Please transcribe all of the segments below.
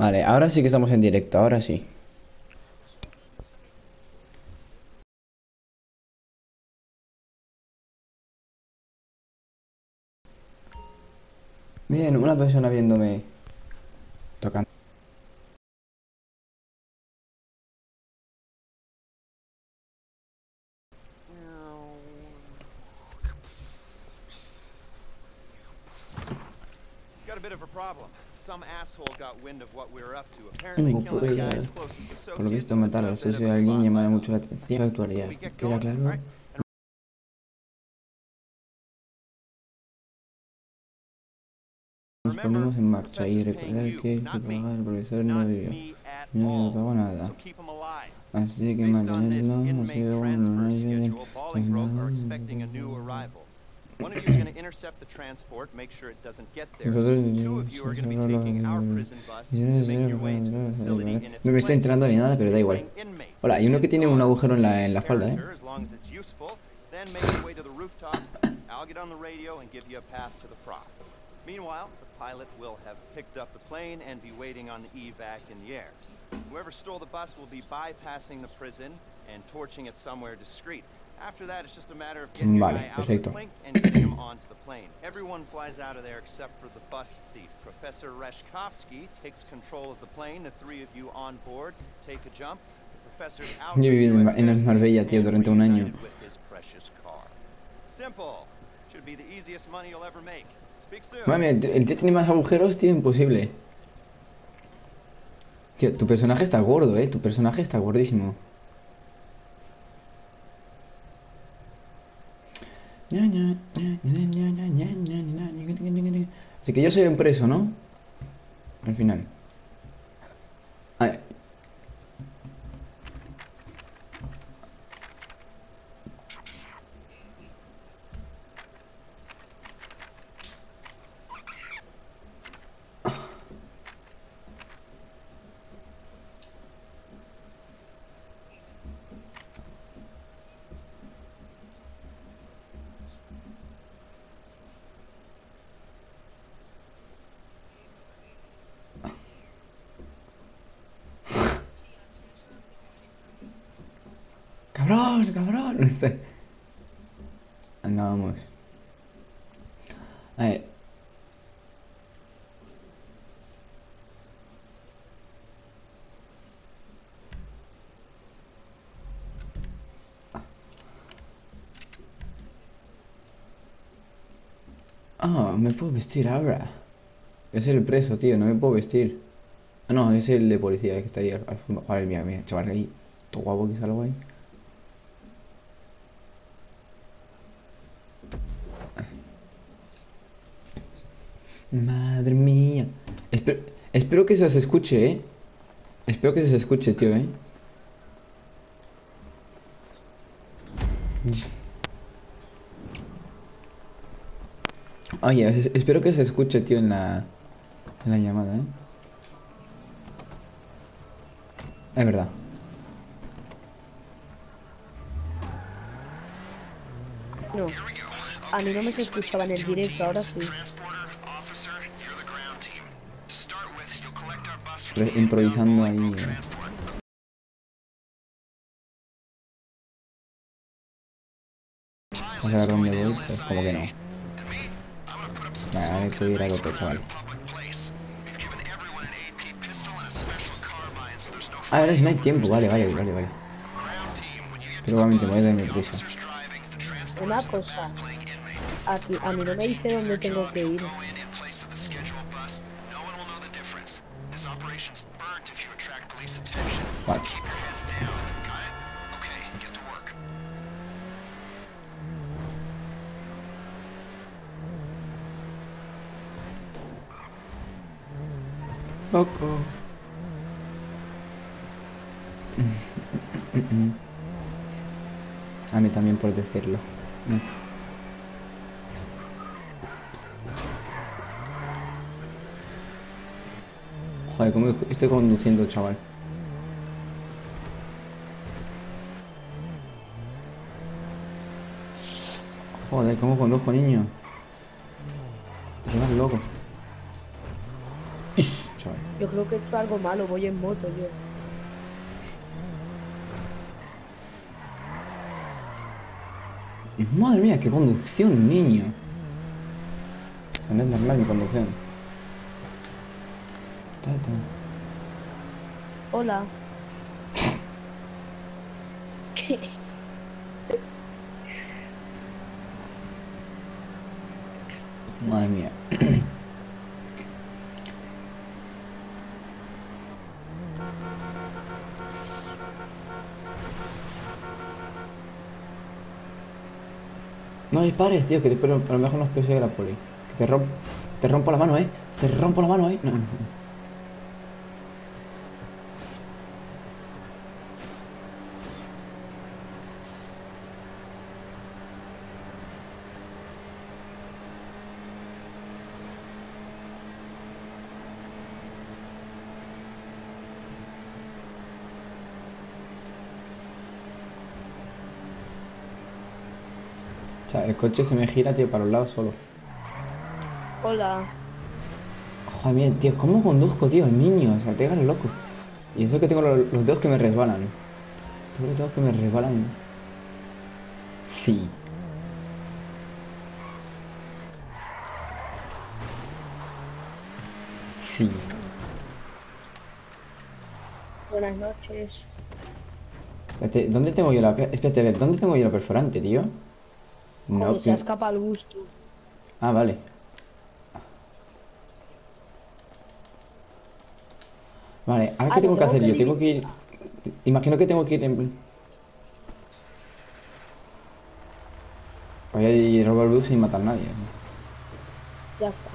Vale, ahora sí que estamos en directo, ahora sí. Bien, una persona viéndome Pues, por lo visto, matar al socio de alguien llamara mucho la atención actuaría. ¿Queda claro? Nos ponemos en marcha y recordar que este el profesor no debió. No pagó nada. Así que mantenerlo ha sido One of you is going to intercept the transport, make sure it doesn't get there. Two of you are going to be taking our prison bus and making your way into the facility in its No me estoy place. enterando ni nada, pero da igual. Hola, hay uno que tiene un agujero en la, en la espalda, ¿eh? As long as it's useful, then make your way to the rooftops. I'll get on the radio and give you a path to the prof. Meanwhile, the pilot will have picked up the plane and be waiting on the evac in the air. Whoever stole the bus will be bypassing the prison and torching it somewhere discreet. After that, it's just a matter of getting your Vale, of the perfecto. clink and getting him onto the plane. Everyone flies out of there except for the bus thief. Professor Reshkovsky takes control of the plane. The three of you on board take a jump. The professor's out Yo en en Marbella, tío, durante un año. Simple. Should be the easiest money you'll ever make. Speak soon. Mami, el tiene más agujeros, tío, imposible. Tío, tu personaje está gordo, eh. Tu personaje está gordísimo. Así que yo soy un preso, ¿no? Al final. Ay. ¡Cabrón, cabrón! Venga, vamos. A ver. Ah, me puedo vestir ahora. Es el preso, tío, no me puedo vestir. Ah, no, es el de policía que está ahí al, al fondo. Joder, mira, mira, chaval, ahí. Todo guapo que salgo ahí. Madre mía. Espe- espero que se escuche, ¿eh? Espero que se escuche, tío, ¿eh? Oye, es- espero que se escuche, tío, en la, en la llamada, ¿eh? Es verdad. No. A mí no me se escuchaba en el directo, ahora sí. Re- improvisando ahí. eh. A ver dónde voy, pues como que no. Vale, hay que ir a tope, chaval. Ah, ahora si no hay tiempo, vale, vale, vale, vale. Pero me voy a dar mi prisa. Una cosa. A, ti- a mí no me dice dónde tengo que ir. Vale. Loco. A mí también por decirlo. Joder, ¿cómo estoy conduciendo, chaval? Joder, ¿cómo conduzco, niño? Te vas loco. Yo creo que he hecho algo malo, voy en moto yo. Madre mía, qué conducción, niño. No es normal mi conducción. Ta, ta. Hola. ¿Qué? Madre mía. No dispares, tío, que pero a lo mejor nos persigue la poli. Que te rompo, te rompo la mano, eh. Te rompo la mano, eh. No, el coche se me gira, tío, para los lados solo. Hola. Joder, tío, ¿cómo conduzco, tío? Niño, o sea, te hagan loco. Y eso que tengo los, los dedos que me resbalan. Tengo los dedos que me resbalan. Sí. Sí. Buenas noches. Espérate, ¿dónde tengo yo la... Espérate, a ver, ¿dónde tengo yo la perforante, tío? No, se escapa al gusto. Ah, vale. Vale, ahora Ah, qué ¿te tengo que hacer que yo? Tengo que ir... Imagino que tengo que ir en... Voy a ir a robar el bus sin matar a nadie. Ya está.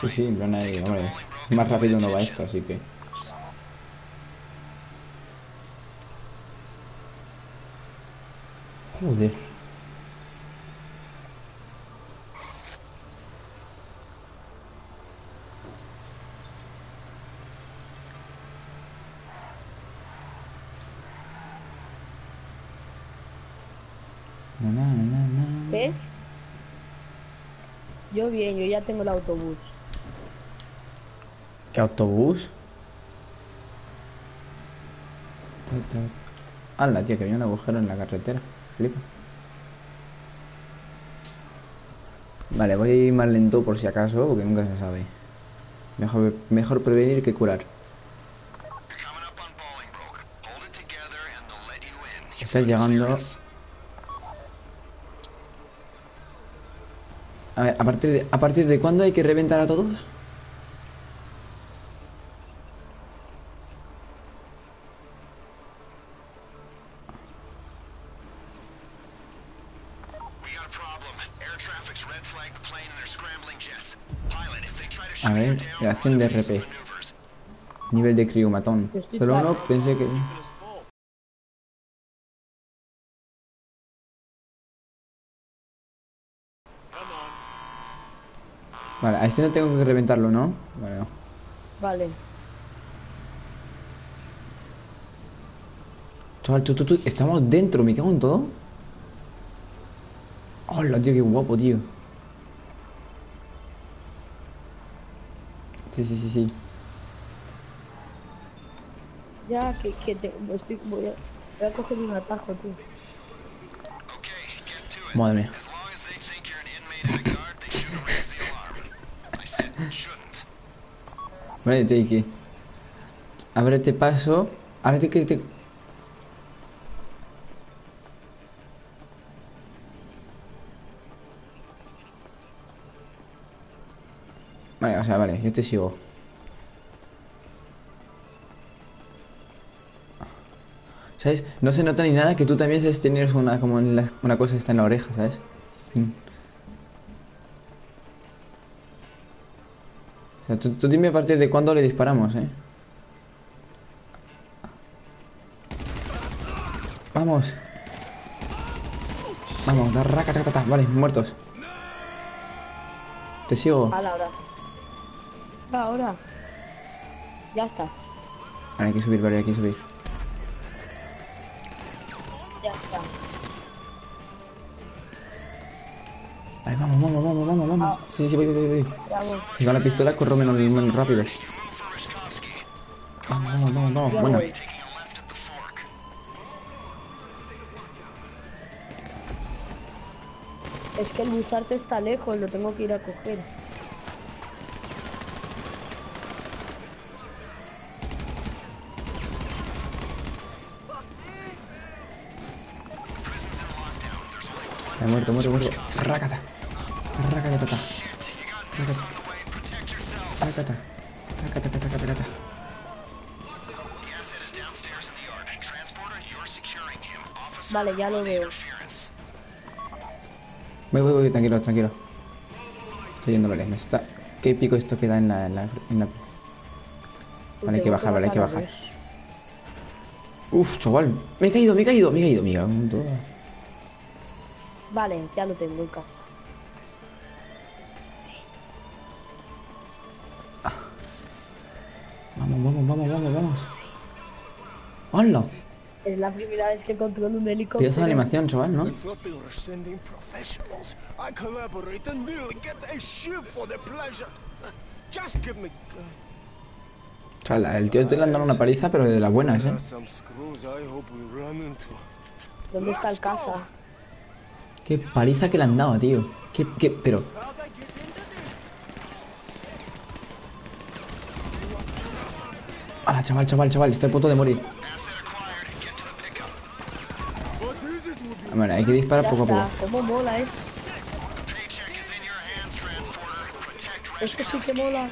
Sí, sí, en plan ahí, hombre. Más rápido no va esto, así que... Joder. ¿Ves? Yo bien, yo ya tengo el autobús. ¿Qué autobús? Hala, tío, que había un agujero en la carretera. Flipa. Vale, voy a ir más lento por si acaso, porque nunca se sabe. Mejor, mejor prevenir que curar. Estás llegando. A ver, ¿a partir, de, ¿a partir de cuándo hay que reventar a todos? Reacción de RP. Nivel de crío matón. Yo estoy Solo uno pensé que... Vale, a este no tengo que reventarlo, ¿no? Vale, no. Vale. Estamos dentro, me cago en todo. Hola, tío, qué guapo, tío. Sí, sí, sí, sí. Ya que, que te, estoy, voy, a, voy a coger un atajo, it. Madre mía. Vale, te que. Ábrete paso. Ábrete que te. Vale, o sea, vale, yo te sigo. ¿Sabes? No se nota ni nada que tú también sabes tener una, como en la- una cosa está en la oreja, ¿sabes? Mm. O sea, tú, tú dime a partir de cuándo le disparamos, ¿eh? Vamos. Vamos, da raca, taca, taca. Vale, muertos. Te sigo. A la hora. Ahora. Ya está. Vale, hay que subir, vale, hay que subir. Ya está. Vale, vamos, vamos, vamos, vamos, vamos. Sí, sí, voy, voy, voy. Si va la pistola, corro menos, menos rápido. Vamos, vamos, vamos, vamos. Bueno, voy. Es que el busarte está lejos, lo tengo que ir a coger. He muerto, muerto, muerto. Rácata. Rácata, tata. Rácata. Rácata, tata, tata, tata. Vale, ya lo veo. Voy, voy, voy, tranquilo, tranquilo. Estoy yendo lejos. Está... ¿Qué pico esto queda en la, en la, en la- Vale, hay que bajar, vale, hay que bajar. Uf, chaval. Me he caído, me he caído, me he caído. Me caído en todo. Vale, ya lo tengo en casa. Vamos, vamos, vamos, vamos, vamos. ¡Hola! Es la primera vez que controlo un helicóptero. esa animación, chaval, ¿no? I thought they were sending professionals. I collaborate and nearly get a ship for the pleasure. Just give me. Chaval, el tío este le han dado una paliza, pero de las buenas, ¿eh? ¿Dónde está el casa? Qué paliza que le han dado, tío. Qué, qué, pero... ¡Hala, chaval, chaval, chaval! Está a punto de morir. Bueno, hay que disparar Ya poco a poco. ¿Cómo mola, eh? Protect Esto sí que mola.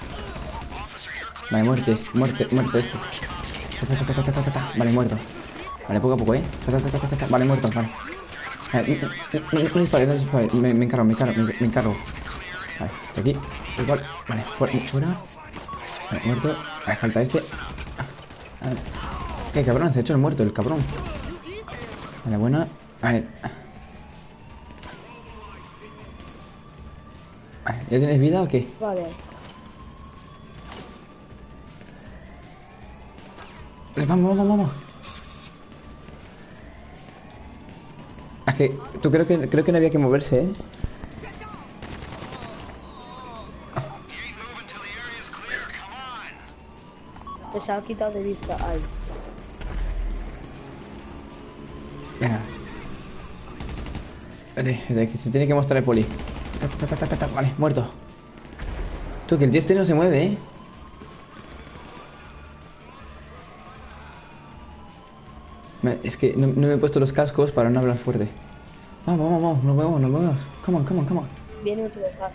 Vale, muerte, muerte, este. Ta, ta. Vale, muerto. Vale, poco a poco, ¿eh? Vale, muerto, vale. Me, encargo, me encargo, me, me encargo. Vale, hasta aquí. Igual. Vale, fuera. fuera. Vale, muerto. Vale, falta este. Ah, Vale. Qué cabrón, se ha hecho el muerto, el cabrón. Vale, buena. A ver. ¿ya tienes vida o qué? Vale. Eh, Vamos, vamos, vamos. Es que tú creo que creo que no había que moverse, ¿eh? Se ha quitado de vista. Ahí. Venga. Espérate, que se tiene que mostrar el poli. Vale, muerto. Tú, que el tío este no se mueve, ¿eh? Me- Es que no, no me he puesto los cascos para no hablar fuerte. Vamos, vamos, vamos, nos movemos, nos movemos. Come on, come on, come on. Viene otro de casa.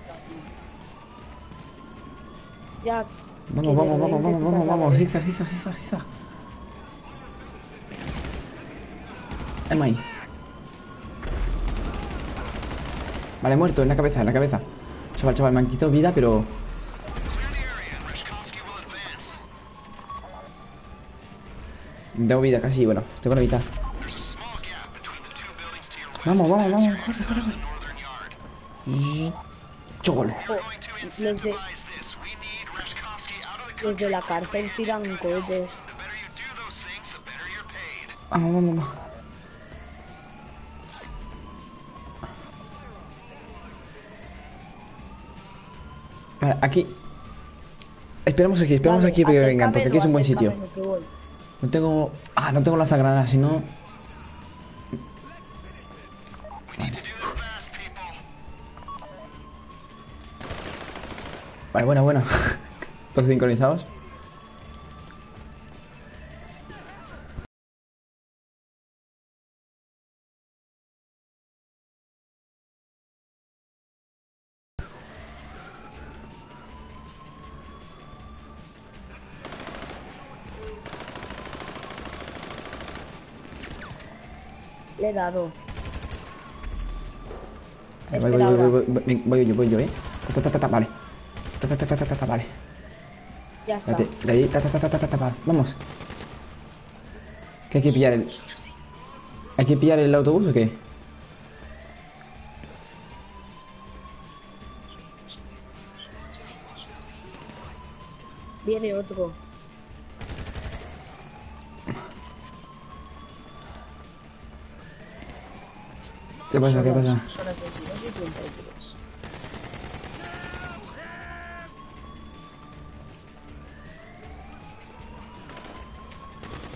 Ya. Vamos, vamos, vamos, vamos, vamos, vamos. Sisa, sisa, sisa, sisa. Emma ahí. Vale, muerto, en la cabeza, en la cabeza. Chaval, chaval, me han quitado vida, pero... Tengo vida casi, bueno, estoy con la mitad. Vamos, vamos, vamos, corre, corre, corre. los de, los de la cárcel tiran cohetes. Paid. Vamos, vamos, vamos. Vale, aquí. Esperamos aquí, esperamos Vale, aquí para que vengan, porque aquí es un buen sitio. No tengo... Ah, no tengo lanzagranadas, si no... We need to do this fast, people. Vale, buena, buena. Todos sincronizados. Le he dado. Voy, voy, voy, voy, voy, voy, voy yo, voy yo, eh. Ta, ta, ta, vale. Ta, ta, ta, ta, ta, vale. Ya está. De ahí, ta, ta, ta, ta, ta, ta, ta, va. Vamos. ¿Qué hay que pillar el... ¿Hay que pillar el autobús o qué? Viene otro. ¿Qué pasa? ¿Qué pasa?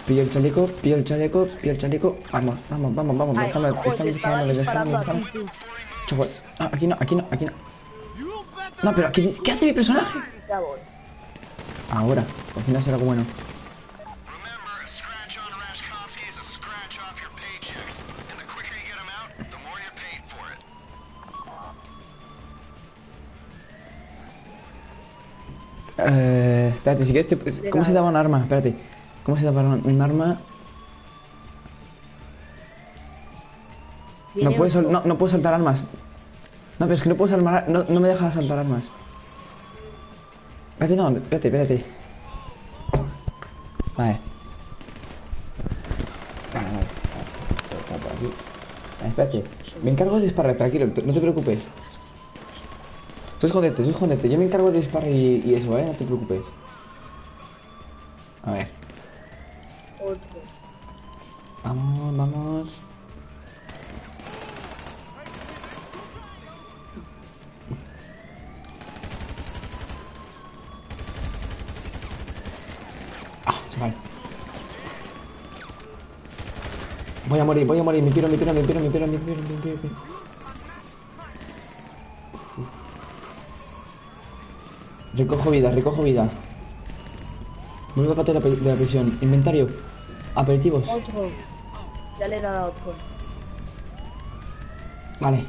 Son el chaleco, pilla el chaleco, pilla el chaleco. Vamos, vamos, vamos, vamos. Ay, déjame, joder, déjame, ah, aquí no, aquí no, aquí no. No, pero ¿qué, hace mi personaje? Ahora, por fin será algo bueno. Espérate, si quieres, te- ¿cómo se daba un arma? Espérate. ¿Cómo se daba un arma? No puedes, sol- no, no puedo saltar armas. No, pero es que no puedo saltar no, no me deja saltar armas. Espérate, no, espérate, espérate. Vale. Espérate. Me encargo de disparar, tranquilo, no te preocupes. Tú escondete, tú escondete. Yo me encargo de disparar y, y eso, ¿eh? No te preocupes. Morir, voy a morir. Me piro, me piro, me piro, me piro, me piro, me piro, me piro. Recojo vida, recojo vida. Vuelvo a parte de la, de la prisión. Inventario. Aperitivos. Otro. Ya le he dado a otro. Vale.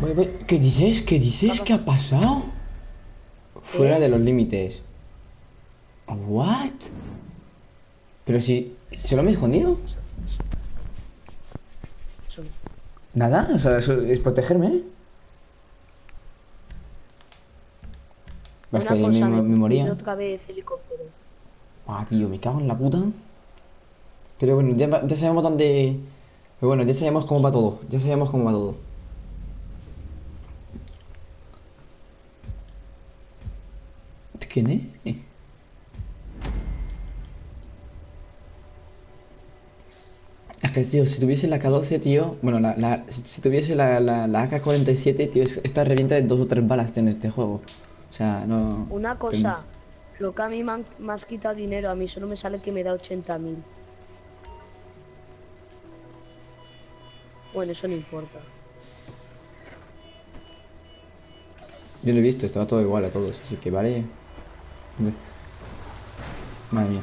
Voy, voy. ¿Qué dices? ¿Qué dices? ¿Qué ha pasado? Fuera de los límites. ¿What? Pero si... ¿Solo me he escondido? Nada, o sea, eso es protegerme. ¿eh? Una que me, cosa, me me moría. otra vez helicóptero. Ah, tío, me cago en la puta. Pero bueno, ya, ya sabemos dónde... Pero bueno, ya sabemos cómo va todo. Ya sabemos cómo va todo. ¿Quién es? Eh. Que, tío, si tuviese la K12, tío... Bueno, la, la- si, tuviese la, la, la AK-47, tío, es- esta revienta de dos o tres balas en este juego. O sea, no... Una cosa. Lo que a mí me, han- me has quitado dinero, a mí solo me sale que me da 80.000. Bueno, eso no importa. Yo lo he visto, estaba todo igual a todos, así que vale. Madre mía.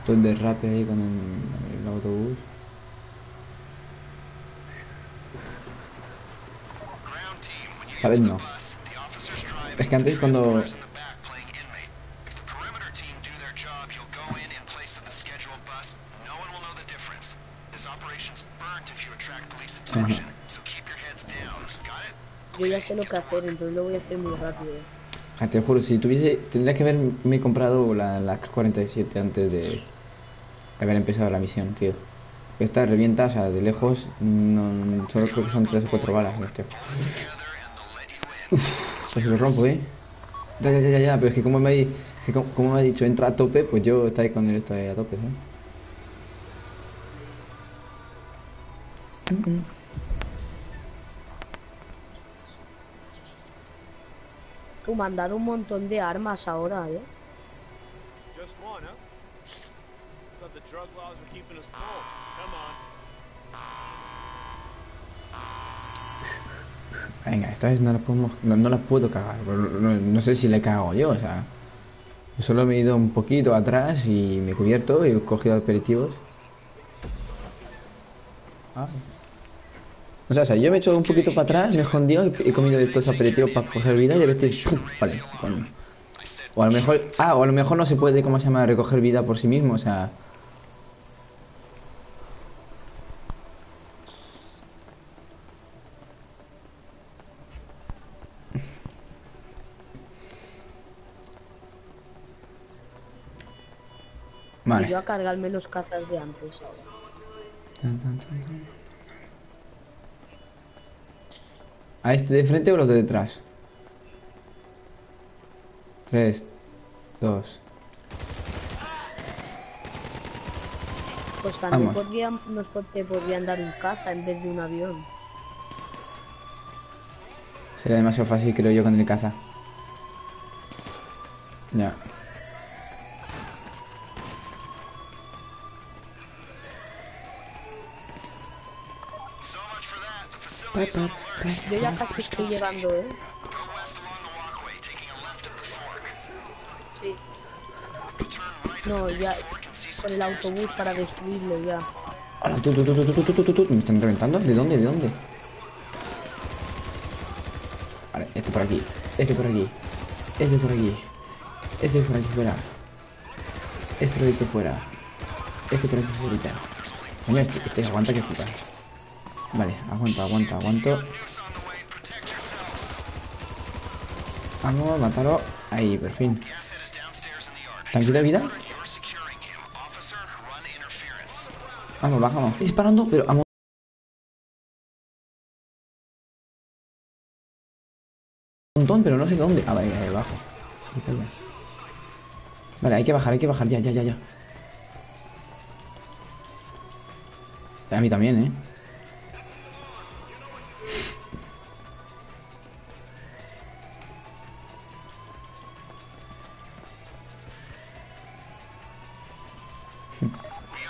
Todo el derrape ahí con el, el autobús. Ground team, when you Sabes, get to no. the bus, the officers drive Es que antes cuando... transporters in the back playing inmate. If the perimeter team do their job, you'll go in in place of the scheduled bus. No one will know the difference. This operation's burnt if you attract police attention, so keep your heads down. Got it? Yo ya sé lo que hacer, entonces lo voy a hacer muy rápido. Ja, Te juro, si tuviese... Tendría que haberme comprado la, la K-47 antes de haber empezado la misión, tío. Esta revienta, o sea, de lejos, no, solo creo que son 3 o 4 balas en este. Pues lo rompo, ¿eh? Ya, ya, ya, ya, ya, pero es que como me, ha di- que como, como me ha dicho entra a tope, pues yo estaré con él esto ahí a tope. Tú me han dado un montón de armas ahora, ¿eh? Just one, huh? Drug laws. Venga, esta vez no la podemos, puedo cagar, no, sé si le cago yo, o sea... Solo me he ido un poquito atrás y me he cubierto y he cogido aperitivos. Ah. O sea, o sea, yo me he hecho un poquito para atrás, me he escondido y he comido estos aperitivos para coger vida y de repente... ¡pum! Vale, O a lo mejor... Ah, o a lo mejor no se puede, ¿cómo se llama? Recoger vida por sí mismo, o sea... Y Vale. yo a cargarme los cazas de antes. Tan, tan, tan. ¿A este de frente o los de detrás? 3, 2. Pues también podrían, nos te podrían dar un caza en vez de un avión. Sería demasiado fácil, creo yo, con el caza. Ya. Yo ya casi estoy llegando, ¿eh? Sí. No, ya. Con el autobús para destruirlo ya. Ahora, tú, tú, tú, tú, tú, tú, tú, me están reventando. ¿De dónde? ¿De dónde? Vale, este por aquí. Este por aquí. Este por aquí. Este por aquí fuera. Este por aquí fuera. Este por aquí fuera. Coño, este, este aguanta que flipas. Vale, aguanta, aguanta, aguanto. Vamos, mátalo. Ahí, por fin. ¿Tanquito de vida? Vamos, bajamos. Disparando, pero a mo- un montón, pero no sé dónde. Ah, vale, ahí allá. Vale, hay que bajar, hay que bajar. Ya, ya, ya, ya. A mí también, ¿eh?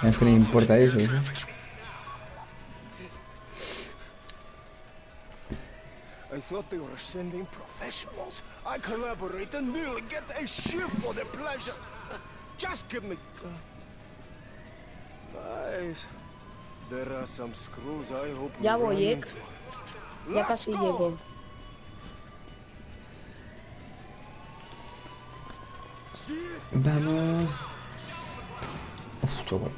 Es que no importa eso, ¿eh? I thought they were sending professionals. I collaborate and nearly get a ship for the pleasure. Just give me. Guys, there are some screws I hope Ya voy, eh. Ya casi go. llego. Vamos. Uf, chaval.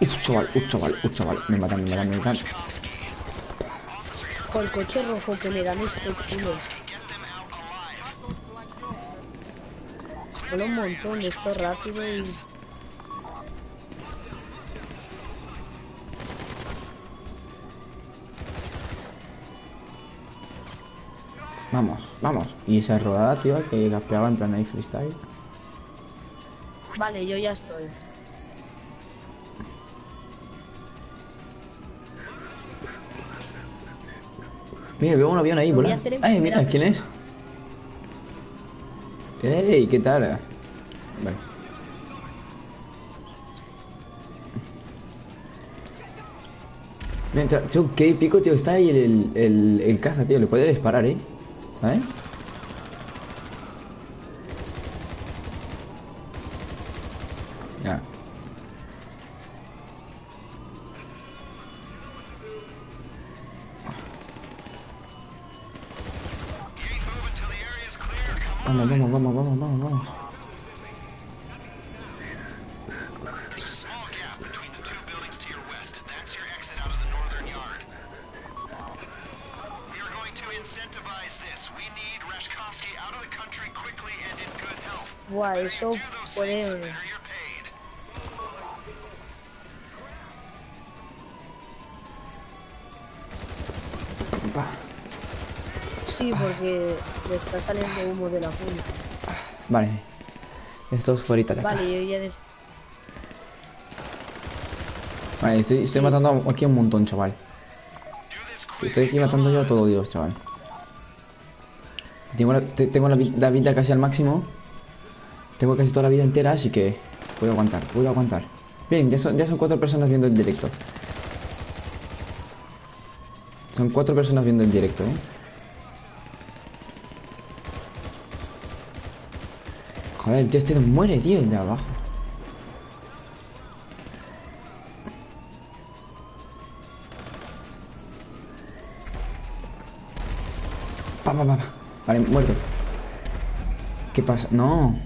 Uf, chaval, uf, chaval, uf, chaval. Me matan, me matan, me matan. Con el coche rojo que me dan estos chulos. Mola un montón, esto rápido y... Vamos, vamos. Y esa rodada, tío, que gaspeaba en plan ahí freestyle. Vale, yo ya estoy. Mira, veo un avión ahí, volar. Ay, mira, ¿quién es? ¡Ey! ¿Qué tal? Vale. Tío, tío, qué pico, tío. Está ahí el, el, el caza, tío. Le puede disparar, ¿eh? Né? De la. Vale. Estos fuerita de acá. Vale, yo ya... des- Vale, estoy, estoy matando aquí un montón, chaval. Estoy aquí matando yo a todo Dios, chaval. Tengo, la, te- tengo la vida casi al máximo. Tengo casi toda la vida entera, así que puedo aguantar, puedo aguantar. Bien, ya son, ya son cuatro personas viendo el directo. Son cuatro personas viendo el directo, ¿eh? Joder, el tío este no muere, tío, el de abajo. Pa, pa, pa, pa. Vale, muerto. ¿Qué pasa? No.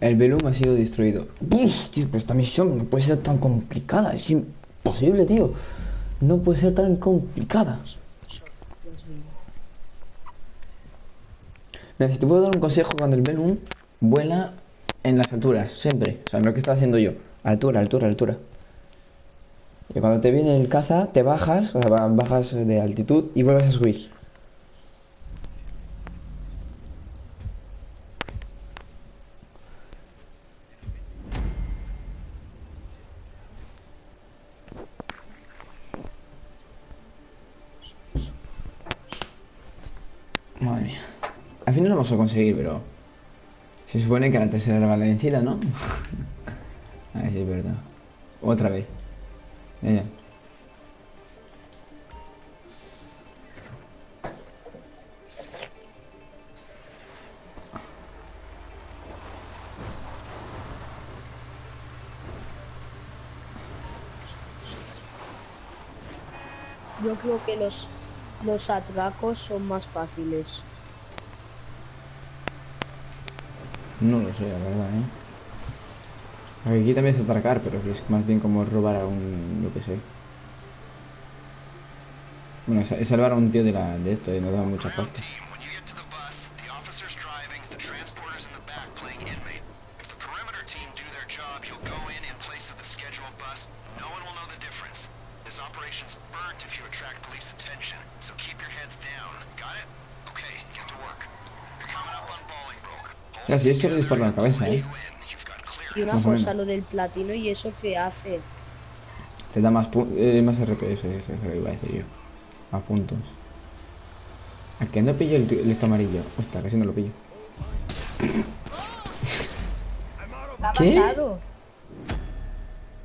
El Velum ha sido destruido. Uf, tío, pero esta misión no puede ser tan complicada. Es imposible, tío. No puede ser tan complicada. Si te puedo dar un consejo cuando el Velum vuela en las alturas, siempre. O sea, lo que está haciendo yo. Altura, altura, altura. Y cuando te viene el caza, te bajas, o sea, ba- bajas de altitud y vuelves a subir. Madre mía. Al final lo vamos a conseguir, pero... Se supone que la tercera era vencida, ¿no? A es verdad. Otra vez. Ya, ya. Yo creo que los, los atracos son más fáciles. No lo sé, la verdad, ¿eh? Aquí también es atracar, pero que es más bien como robar a un... yo qué sé. Bueno, es, salvar a un tío de, la, de esto, y nos da mucha pasta. Ya, si es solo disparo en la cabeza, ¿eh? Y una Más cosa, menos. lo del platino y eso que hace. Te da más, eh, más RPS, eso es lo que iba a decir yo. A puntos. ¿A que no pillo el, el esto amarillo? Hostia, casi no lo pillo. ¿Qué ¿Qué?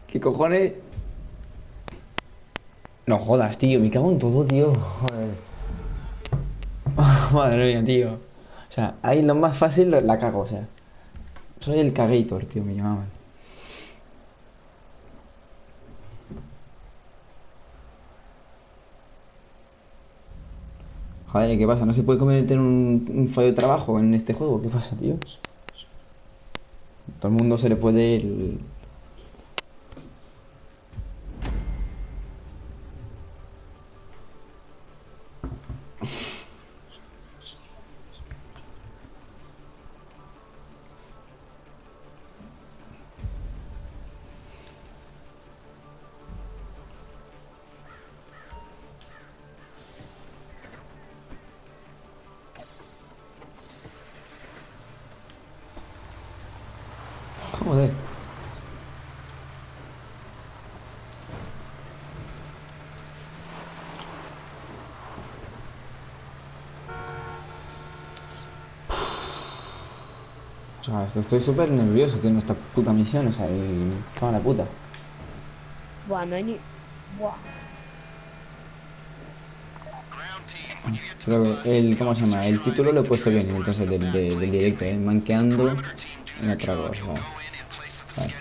¿Qué cojones? No jodas, tío, me cago en todo, tío. Joder. Madre mía, tío. O sea, ahí lo más fácil la cago, o sea. Soy el cagator, tío, me llamaban. Joder, ¿qué pasa? ¿No se puede cometer un, un fallo de trabajo en este juego? ¿Qué pasa, tío? Todo el mundo se le puede el- sea, es que estoy súper nervioso, en esta puta misión, o sea, y... en la puta. Buah, no hay ni. Buah. El, ¿cómo se llama? El título lo he puesto bien, entonces del, directo, ¿eh? Manqueando en otra cosa. Vale.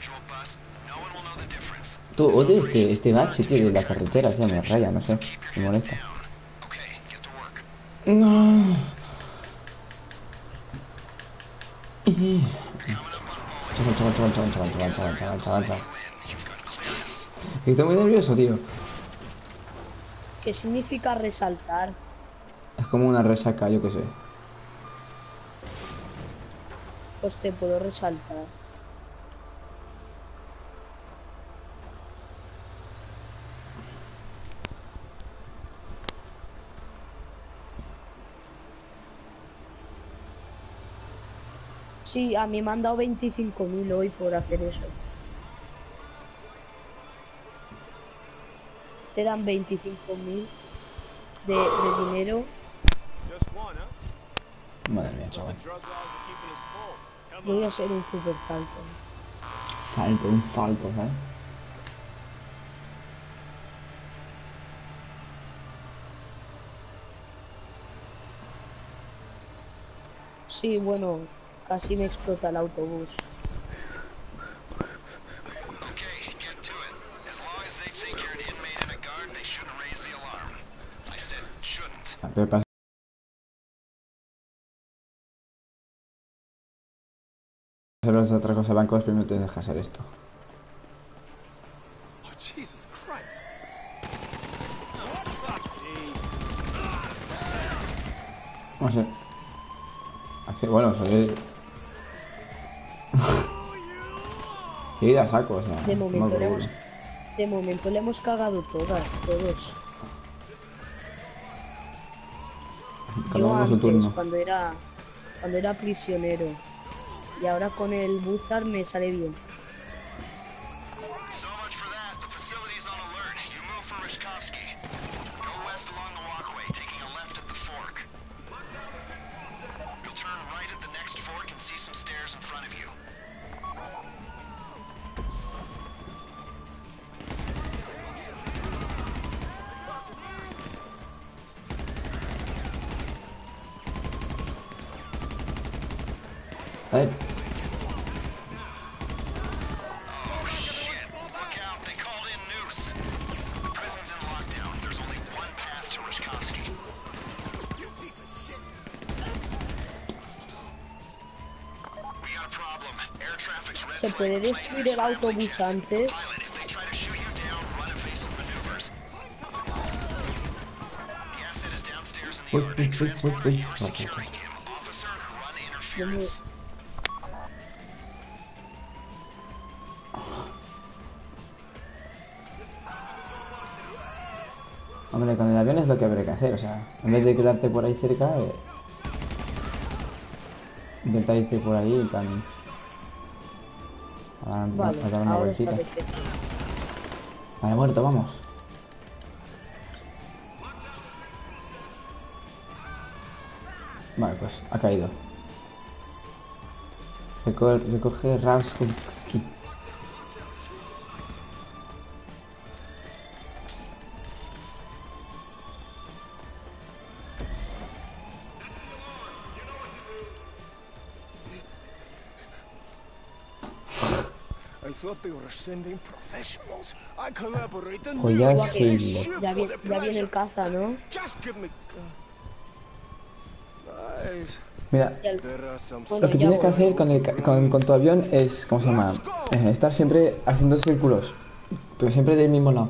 Tú, odio este, este bache, tío, de la carretera, tío, me raya, no sé, me molesta. Chaval, Bolingbroke. chaval, chaval, chaval, chaval, chaval, chaval, chaval, chaval. Win. You've got clearance. Estoy muy nervioso, tío. ¿Qué significa resaltar? Es como una resaca, yo qué sé. Pues te puedo resaltar. Sí, a mí me han dado 25.000 hoy por hacer eso. Te dan 25.000 de, de dinero. Madre mía, chaval. Voy a ser un super falcon. Falto, un falto, ¿sabes? Sí, bueno, casi me explota el autobús. Okay, get to it. As long as they think you're an inmate and a guard, they shouldn't raise the alarm. I said shouldn't. Ah, Pero para hacer las otras cosas bancos, primero te deja hacer esto. Oh, Jesus Christ. No sé. Así, bueno, se Y a saco, o sea. De momento le hemos-. De momento le hemos cagado todas, todos. Yo antes, turno. cuando era cuando era prisionero. Y ahora con el Buzar me sale bien. Asset is downstairs in the Uy, uy, uy, uy, hombre, con el avión es lo que habría que hacer, o sea, en vez de quedarte por ahí cerca, eh, intenta irte por ahí en plan... A Vale, a dar una ahora está vueltita. perfecto. Vale, muerto, vamos. Vale, pues ha caído. Reco- recoge Ravskovsky. Hitler. ship Ya, the ya viene el caza, ¿no? Mira. Bueno, lo que tienes que hacer con, el ca- con, con tu avión es, ¿cómo se llama? Eh, estar siempre haciendo círculos, pero siempre del mismo lado.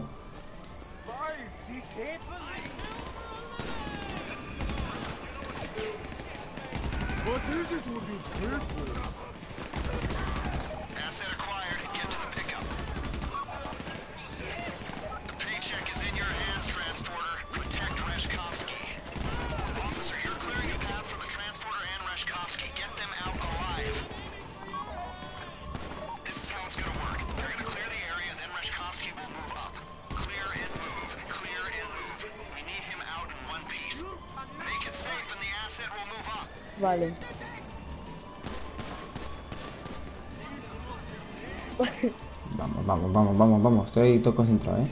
Estoy todo concentrado, ¿eh?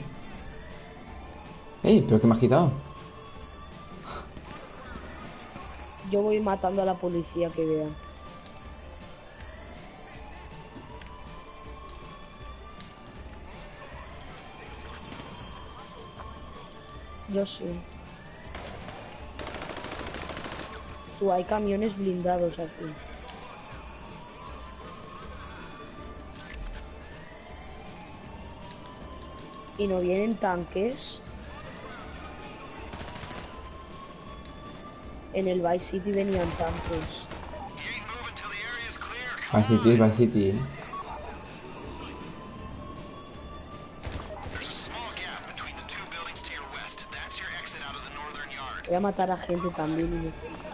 ¡Ey! ¿Pero qué me has quitado? Yo voy matando a la policía que vea. Yo sé. Tú, hay camiones blindados aquí. Y no vienen tanques. En el Vice City venían tanques. Vice City, Vice City. Voy a matar a gente también. y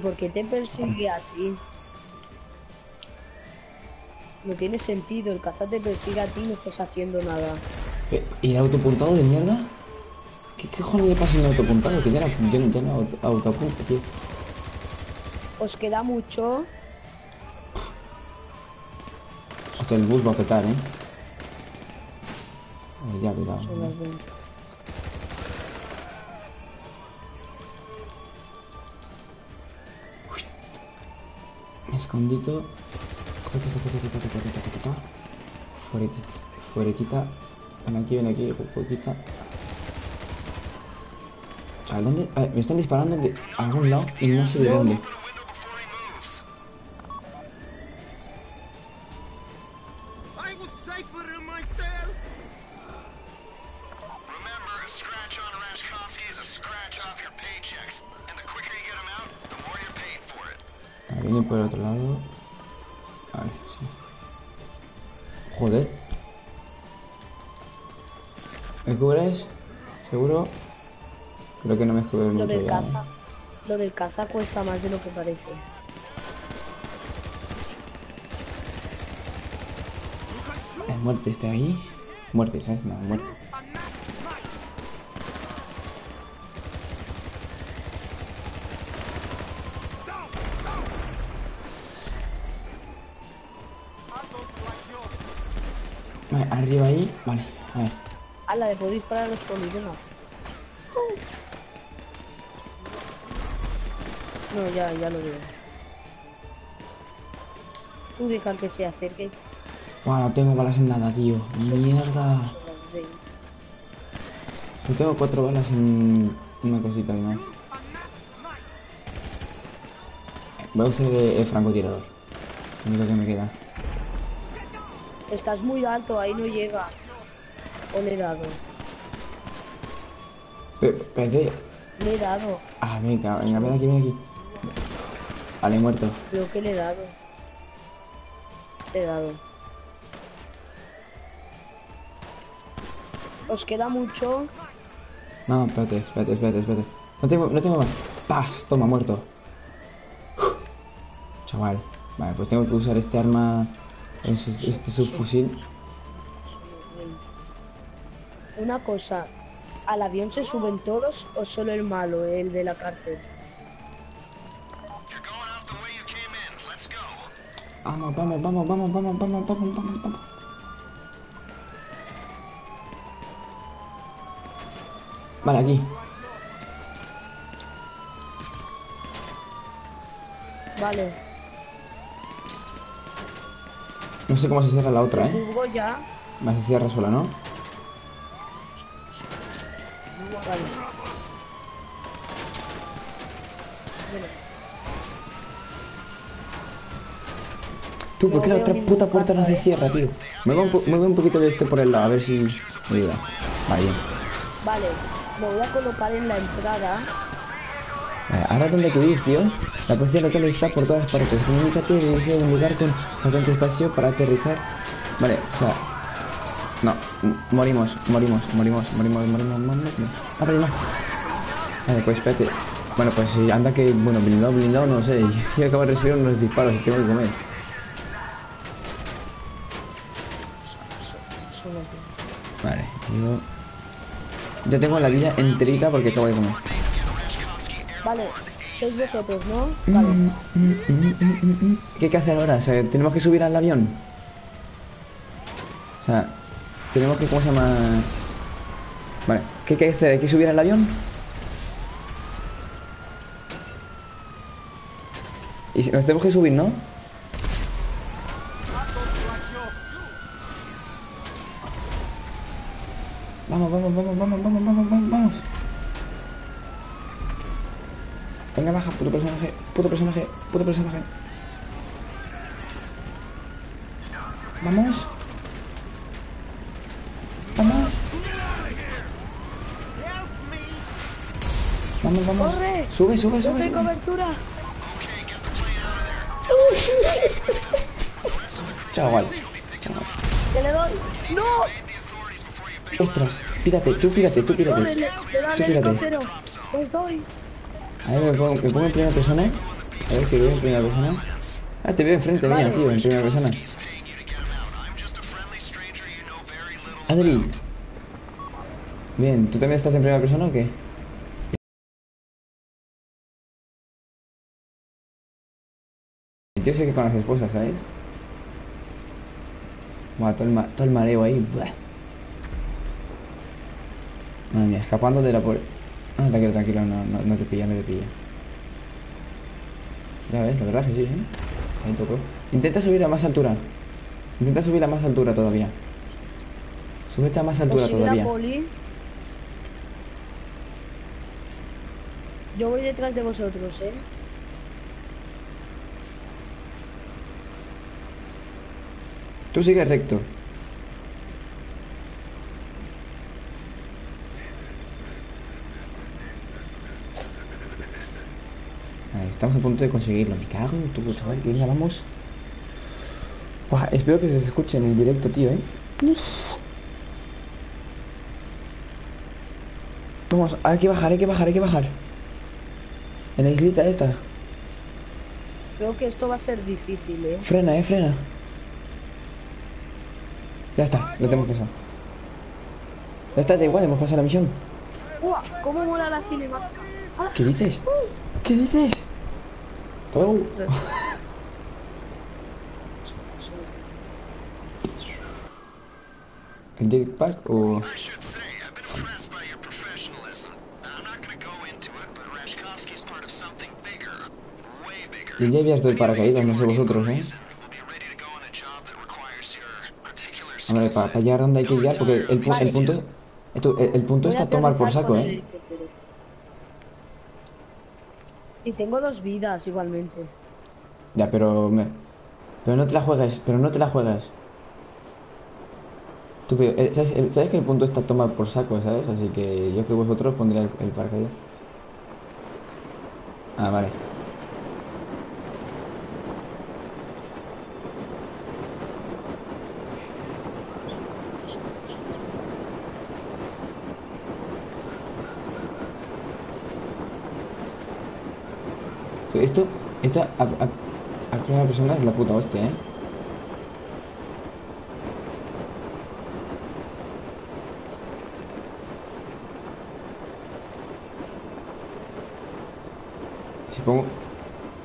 ¿Y por qué te persigue a ti? No tiene sentido, el caza te persigue a ti y no estás haciendo nada. ¿Y el autopuntado de mierda? ¿Qué, cojones le pasa en el autopuntado? Que ya no, ya no, ya no auto, autopunta, tío. Os queda mucho. Hostia, el bus va a petar. Eh, ya, cuidado. Escondito. Fuerequita. Fuerequita. Ven aquí, ven aquí, ¿dónde? A ver, me están disparando de algún lado y no sé de dónde. Caza cuesta más de lo que parece. Eh, muerte está ahí. Muerte, ¿sabes? No, muerte. Vale, arriba ahí. Vale, a ver. Ala, le puedo disparar a los polidenos. No, ya, ya lo veo. Tú deja que se acerque. Buah, no tengo balas en nada, tío. Mierda. Yo tengo cuatro balas en una cosita y más. Voy a usar el, francotirador. Lo único que me queda. Estás muy alto, ahí no llega. O le he dado. Espérate. Le he dado. Ah, venga, venga, ven aquí, ven aquí. Vale, muerto. Creo que le he dado. Le he dado. Os queda mucho. No, espérate, espérate, espérate, espérate. No tengo, no tengo más. ¡Paz! Toma, muerto. Chaval. Vale, pues tengo que usar este arma. Este, este subfusil. Una cosa. ¿Al avión se suben todos o solo el malo, el de la cárcel? Vamos, vamos, vamos, vamos, vamos, vamos, vamos, vamos, vamos. Vale, aquí. Vale. No sé cómo se cierra la otra, ¿eh? Ya. Va, se cierra sola, ¿no? Vale. Bueno, Tú, ¿por qué la otra puta puerta no se cierra, tío? Un, po- mueve un poquito de este por el lado, a ver si me ayuda. Vale. Vale, me voy a colocar en la entrada. Ahora dónde que ir, tío. La policía local está por todas partes. Comunícate y a un lugar con bastante espacio para aterrizar. Vale, o sea... No, morimos, morimos, morimos, morimos, morimos, morimos. Ah, vale, no. Vale, pues espérate. Bueno, pues anda que, bueno, blindado, blindado, no sé. Yo acabo de recibir unos disparos y tengo que comer. Solo aquí. Yo... Tengo la vida enterita porque acabo de comer. Vale, sois vosotros, ¿no? Vale. ¿Qué hay que hacer ahora? O sea, ¿tenemos que subir al avión? O sea, tenemos que... ¿Cómo se llama? Vale, ¿qué hay que hacer? ¿Hay que subir al avión? Y nos tenemos que subir, ¿no? Vamos, vamos, vamos, vamos, vamos, vamos, vamos, vamos. Venga, baja, puto personaje, puto personaje, puto personaje. Vamos. Vamos. Vamos, vamos. ¡Corre! Sube, sube, sube. ¡Coge sube. cobertura! Chaval. Chaval. ¡Que le doy! ¡No! Ostras, pírate, tú pírate, tú pírate. ¡Corre! ¡Le, le da Tú pírate. A ver, me pongo, en primera persona. A ver, que veo en primera persona. Ah, te veo enfrente mía, tío, en primera persona. Adri. Bien, ¿tú también estás en primera persona o qué? Tío sé que con las esposas, ¿sabes? Buah, todo el, ma- todo el mareo ahí. buah. Madre mía, escapando de la poli... Ah, tranquilo, tranquilo, no, no, no te pilla, no te pilla. Ya ves, la verdad que sí, ¿eh? Ahí tocó. Intenta subir a más altura. Intenta subir a más altura todavía. Súbete a más altura sigue la todavía. poli. Yo voy detrás de vosotros, ¿eh? Tú sigue recto. Estamos a punto de conseguirlo. Me cago en tu chaval, que venga, vamos. Buah, espero que se escuche en el directo, tío, ¿eh? Uf. Vamos, hay que bajar, hay que bajar, hay que bajar. En la islita esta. Creo que esto va a ser difícil, ¿eh? Frena, eh, frena. Ya está, lo tenemos pasado. Ya está, da igual, hemos pasado la misión. ¡Uah! ¿Cómo mola la cinemática? ¿Qué dices? ¿Qué dices? Oh. ¿El jetpack o...? I should say, I've been impressed by your professionalism. Now, I'm not going to go into it, but Rashkovsky's part of something bigger, way bigger. Yo ya había esto de paracaídas, no sé vosotros, ¿eh? A Hombre, para, llegar donde hay que llegar, porque el, pu- el punto... el, el punto a está a tomar por saco, ¿eh? helicóptero. Y tengo dos vidas igualmente. Ya, pero... me- Pero no te la juegues, pero no te la juegues. Tú, eh, ¿sabes, sabes que el punto está tomar por saco, ¿sabes? Así que yo que vosotros pondré el, el paracaídas. Ah, vale. Esto, esta, a, a, a primera persona es la puta hostia, ¿eh? Si pongo,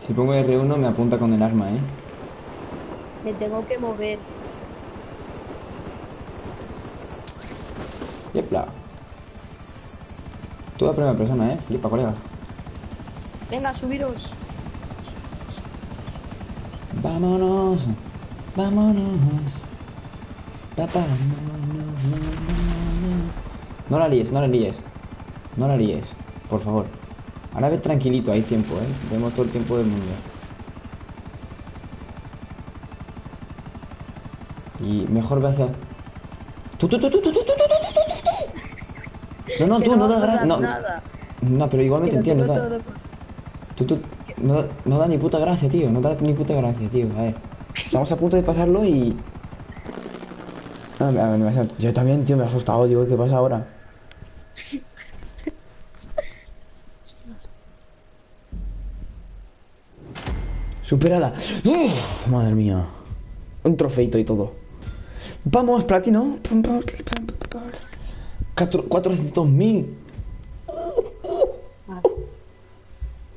si pongo R1 me apunta con el arma, ¿eh? Me tengo que mover. Yepla. Toda primera persona, ¿eh? Flipa, colega. Venga, subiros. Vámonos, vámonos. Papá. No la líes, no la líes. No la líes, por favor. Ahora ve tranquilito, hay tiempo, ¿eh? Tenemos todo el tiempo del mundo. Y mejor ve hacia... ¡Tú, tú, tú, tú, tú, tú, tú, tú, No, no, tú, no, no, no, no, pero igualmente entiendo. Tú, tú, no, no da ni puta gracia, tío. No da ni puta gracia, tío. A ver. Estamos a punto de pasarlo y. Ah, me- me- me- yo también, tío, me he asustado, digo, ¿qué pasa ahora? Superada. Uf, madre mía. Un trofeito y todo. Vamos, platino. 400.000. Ah,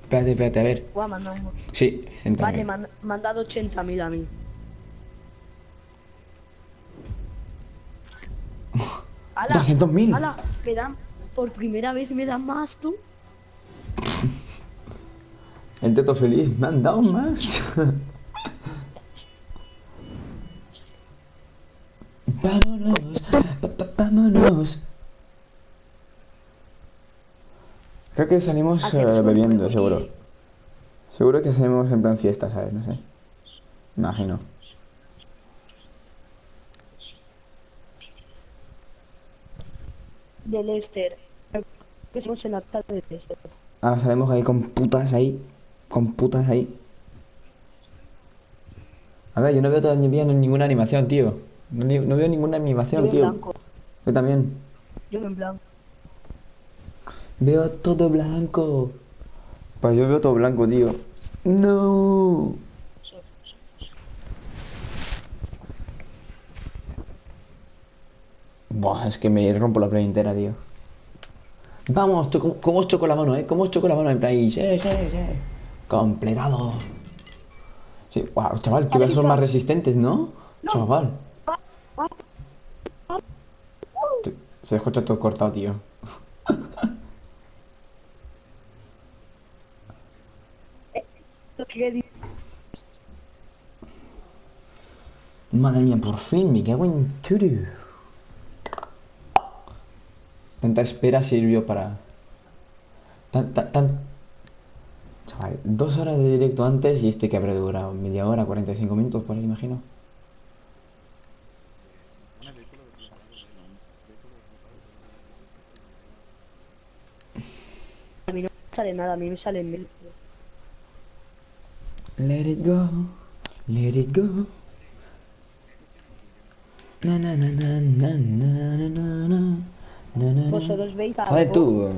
Espérate, espérate, a ver. guau, me han dado un- Sí, 60.000. Vale, me han, me han dado 80.000 a mí. ¡Hala! 200.000. ¡Hala! Me dan... Por primera vez me dan más, tú. El teto feliz me han dado más. vámonos, vámonos. Creo que salimos eh, bebiendo, seguro. Seguro que salimos en plan fiesta, ¿sabes? No sé. Imagino. De Lester. Que somos en la tarde de Lester. Ahora salimos ahí con putas ahí. Con putas ahí. A ver, yo no veo todavía ninguna animación, tío. No, veo ninguna animación, tío. blanco. Yo también. Yo en blanco. Veo todo blanco. Pues yo veo todo blanco, tío. No. Buah, es que me rompo la play entera, tío. Vamos, ¿cómo os choco la mano, eh? ¿Cómo os choco la mano en play? Sí, sí, sí. Completado. Sí, wow, chaval, que son más resistentes, ¿no? Chaval. Te- Se escucha todo cortado, tío. Madre mía, por fin, me cago en turu. Tanta espera sirvió para... Tan, tan, tan- Chaval, dos horas de directo antes y este que habrá durado media hora, 45 minutos, por ahí imagino. A mí no me sale nada, a mí me sale mil. Let it go, let it go. Na na na na na na na na na na na. Vosotros veis algo. Joder, tú. eh,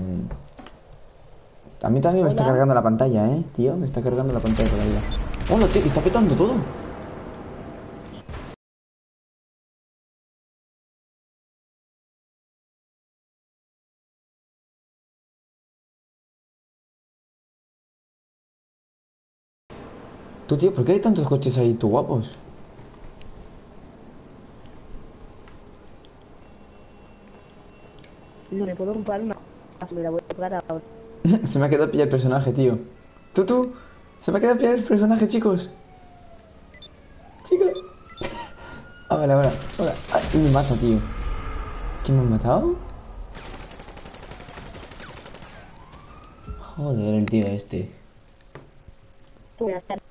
A mí también me está cargando la pantalla, eh, tío. Me está cargando la pantalla todavía. ¡Hola, tío! que Está petando todo. Tú, tío, ¿por qué hay tantos coches ahí, tú guapos? No me puedo comprar una. Me la voy a comprar ahora. Se me ha quedado pillar el personaje, tío. Tú, tú. Se me ha quedado pillar el personaje, chicos. Chicos. Ah, vale, ahora. Ahora. Ay, me mata, tío. ¿Quién me ha matado? Joder, el tío este. Estar